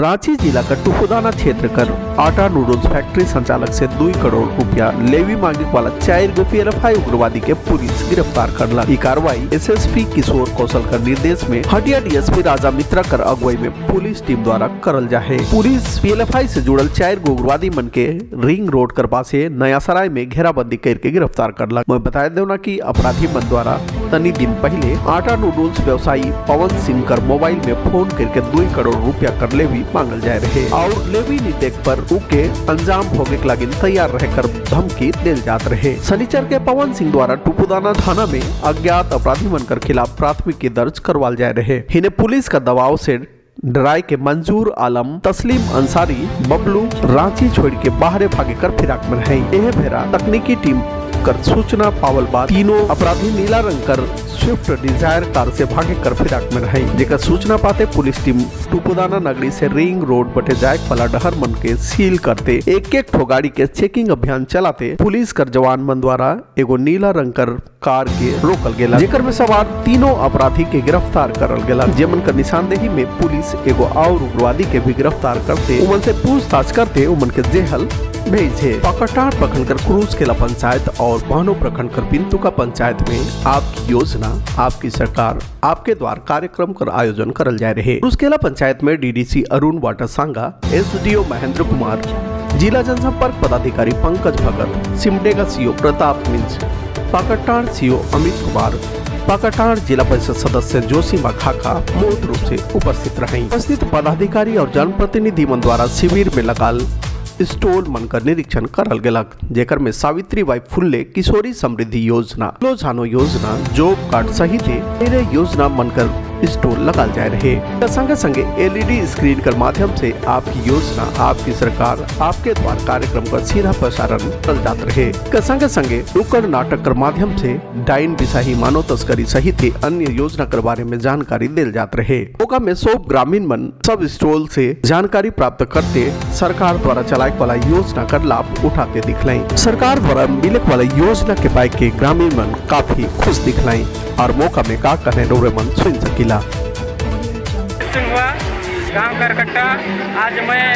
रांची जिला का टुफुदाना क्षेत्र कर आटा नूडल्स फैक्ट्री संचालक से दो करोड़ रुपया लेवी मांगे वाला चार गो पीएलएफआई उग्रवादी के पुलिस गिरफ़्तार करला ई कार्रवाई एसएसपी किशोर कौशल कर निर्देश में हटिया डीएसपी राजा मित्रा कर अगुवाई में पुलिस टीम द्वारा करल जाहे। पुलिस पीएलएफआई से जुड़ल चार गो उग्रवादी मन के रिंग रोड कर पास नया सराय में घेराबंदी करके गिरफ़्तार करला मैं बताया देना की अपराधी मन द्वारा तनी दिन पहले आटा नूडल्स व्यवसायी पवन सिंह कर मोबाइल में फ़ोन करके दो करोड़ रुपया कर लेवी मांगल जाए रहे। और लेवी निदेक पर उके अंजाम भोगे के लगिन तैयार रहकर धमकी दिल जात रहे। शनिचर के पवन सिंह द्वारा टुपुदाना थाना में अज्ञात अपराधी बनकर खिलाफ प्राथमिकी दर्ज करवाल जाए रहे। इन्हें पुलिस का दबाव से डराय के मंजूर आलम, तस्लीम अंसारी, बबलू, रांची छोड़ के बाहरे भागे कर फिराक में रहे। यह भेरा तकनीकी टीम कर सूचना पावल बाद तीनों अपराधी नीला रंग कर स्विफ्ट डिज़ायर कार से भागे कर फिराक में रहे। जेकर सूचना पाते पुलिस टीम टुपुदाना नगरी से रिंग रोड बटे जाए वाला डहर मन के सील करते। एक एक ठो गाड़ी के चेकिंग अभियान चलाते पुलिस कर जवान मन द्वारा एगो नीला रंग कर कार के रोकल गेला। जेकर में सवार तीनों अपराधी के गिरफ़्तार करल गेला। जेमन कर निशानदेही में पुलिस एगो और उग्रवादी के भी गिरफ़्तार करते। उमन से पूछताछ करते उमन के जेहल भेजे पकटार प्रखंड कर क्रूज केला पंचायत और बहनो प्रखंड कर पिंतु का पंचायत में आपकी योजना, आपकी सरकार, आपके द्वार कार्यक्रम कर आयोजन करल जाए रहे। क्रूज केला पंचायत में डीडीसी अरुण वाटर सांगा एसडीओ महेंद्र कुमार, जिला जनसंपर्क पदाधिकारी पंकज भगत, सिमडेगा सीओ प्रताप मिंज पाकटार सीओ अमित कुमार पाकटार जिला परिषद सदस्य जोशीमा खाखा मूल रूप से उपस्थित रहे। उपस्थित पदाधिकारी और जनप्रतिनिधि मन द्वारा शिविर में लगाल स्टोल मनकर निरीक्षण करल गलक, जेकर में सावित्री बाई फुल्ले किशोरी समृद्धि योजना, लोझानो योजना जॉब कार्ड सहित योजना मनकर स्टोल लगाल जाए रहे संगे संगे एलईडी स्क्रीन कर माध्यम से आपकी योजना, आपकी सरकार, आपके द्वार कार्यक्रम का सीधा प्रसारण कल जाते रहे। संगे संगे नुक्कड़ नाटक कर माध्यम से डाइन बिसाही मानव तस्करी सहित अन्य योजना कर बारे में जानकारी दिल जाते रहे। मौका में सौ ग्रामीण मन सब स्टॉल से जानकारी प्राप्त करते सरकार द्वारा चलाए वाला योजना कर लाभ उठाते दिखलाई सरकार द्वारा मिले वाला योजना के पाए के ग्रामीण मन काफ़ी खुश दिखलाई का कहने डोरे मन सुन सकीला। गाँव करकट्टा, आज मैं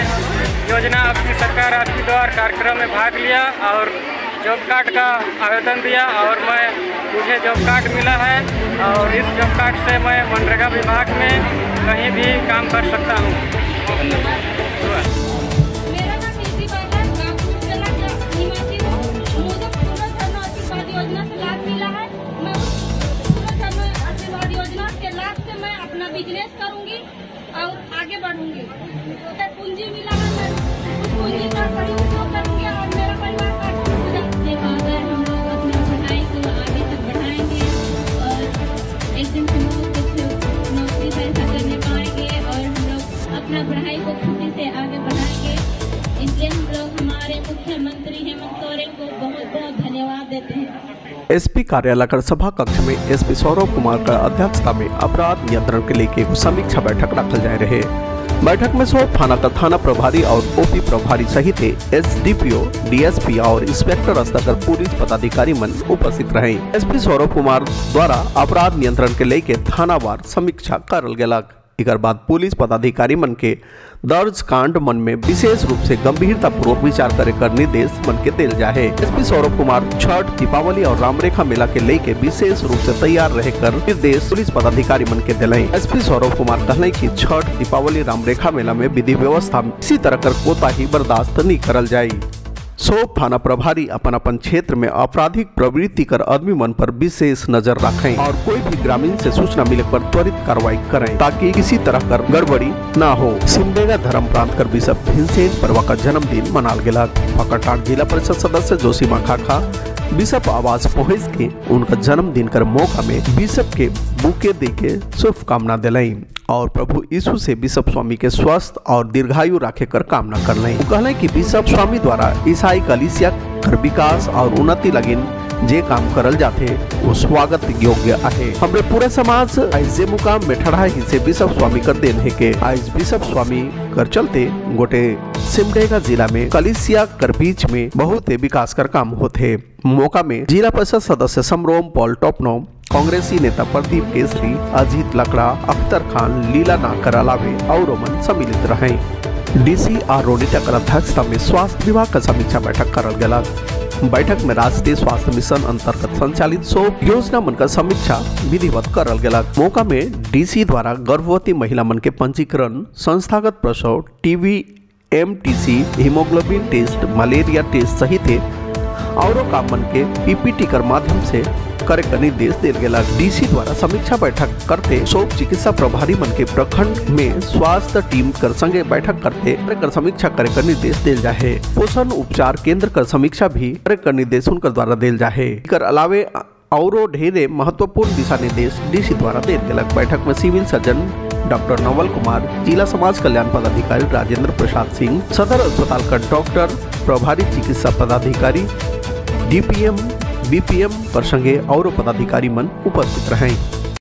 योजना आपकी सरकार आपकी द्वार कार्यक्रम में भाग लिया और जॉब कार्ड का आवेदन दिया और मैं, मुझे जॉब कार्ड मिला है और इस जॉब कार्ड से मैं मनरेगा विभाग में कहीं भी काम कर सकता हूँ। करूँगी और आगे बढ़ूँगी। मुझे पूंजी मिला है हम लोग पढ़ाई को आगे तक बढ़ाएँगे और नौकरी पैसा करने पाएँगे और हम लोग अपना पढ़ाई को खुशी से आगे बढ़ाएँगे। इसलिए हम लोग हमारे मुख्यमंत्री हेमंत सोरेन को बहुत बहुत धन्यवाद देते हैं एसपी कार्यालय कर सभा कक्ष में एसपी सौरभ कुमार का अध्यक्षता में अपराध नियंत्रण के लेके समीक्षा बैठक रखल जाए रहे बैठक में सौ थाना का थाना प्रभारी और ओपी प्रभारी सहित S D P O D S DSP और इंस्पेक्टर स्तर कर पुलिस पदाधिकारी मन उपस्थित रहे। एसपी सौरभ कुमार द्वारा अपराध नियंत्रण के लेके थानावार समीक्षा करल गेलक। एकर बाद पुलिस पदाधिकारी मन के दर्ज कांड मन में विशेष रूप से गंभीरता पूर्वक विचार करे कर निर्देश मन के दिल जाहे एसपी सौरभ कुमार, छठ, दीपावली और रामरेखा मेला के लेके विशेष रूप से तैयार रहकर निर्देश पुलिस पदाधिकारी मन के दिलाई। एसपी सौरभ कुमार कहले की छठ, दीपावली, रामरेखा मेला में विधि व्यवस्था इसी तरह कर कोताही बर्दाश्त नहीं करल जाये सो थाना प्रभारी अपन अपन क्षेत्र में आपराधिक प्रवृत्ति कर आदमी मन पर विशेष नज़र रखें और कोई भी ग्रामीण से सूचना मिले पर त्वरित कार्रवाई करें ताकि किसी तरह कर गड़बड़ी न हो। सिमडेगा धर्म प्रांत कर बिशप भीमसेन परवा का जन्मदिन मनाल गया पकड़ाट जिला परिषद सदस्य जोशीमा खाखा, बिशप आवास पहुँच के उनका जन्मदिन कर मौका में बिशप के बुके दे के शुभकामना दिलाई। और प्रभु यीशु से बिशप स्वामी के स्वस्थ और दीर्घायु राखे कर कामना कर लें। कहले कि बिशप स्वामी द्वारा ईसाई कलिसिया कर विकास और उन्नति लगिन जे काम करल जाते वो स्वागत योग्य आहे। हमरे पूरे समाज आज ऐसे मुकाम में ठड़ा ही से बिशप स्वामी कर देन है के आज बिशप स्वामी कर चलते गोटे सिमडेगा जिला में कलिसिया कर बीच में बहुत विकास कर काम होते मौका में जिला परिषद सदस्य समरोम, पॉल टॉपनो कांग्रेसी नेता प्रदीप केसरी, अजीत लकड़ा, अख्तर खान, लीला नाकर अलावे और मन सम्मिलित रहे। डीसी आर रोनिटा कर अध्यक्षता में स्वास्थ्य विभाग का समीक्षा बैठक करल बैठक में राष्ट्रीय स्वास्थ्य मिशन अंतर्गत संचालित सौ योजना मन का समीक्षा विधिवत करल मौका में डीसी द्वारा गर्भवती महिला मन के पंजीकरण, संस्थागत प्रसव TB MTC haemoglobin test, malaria test सहित और काम मन के पीपीटी कर माध्यम से करे का निर्देश दिल गेला. डीसी द्वारा समीक्षा बैठक करते शोक चिकित्सा प्रभारी मन के प्रखंड में स्वास्थ्य टीम कर संगे बैठक करते कर समीक्षा करे निर्देश दिल जाहे. पोषण उपचार केंद्र कर समीक्षा भी करे निर्देश उनकर द्वारा दिल जाहे. कर अलावे औरो ढेरे महत्वपूर्ण दिशा निर्देश डीसी द्वारा दिल गेलक. बैठक में civil surgeon doctor Naval Kumar, जिला समाज कल्याण पदाधिकारी राजेंद्र प्रसाद सिंह, सदर अस्पताल का डॉक्टर, प्रभारी चिकित्सा पदाधिकारी डीपीएम बीपीएम प्रसंगे और पदाधिकारी मन उपस्थित रहे।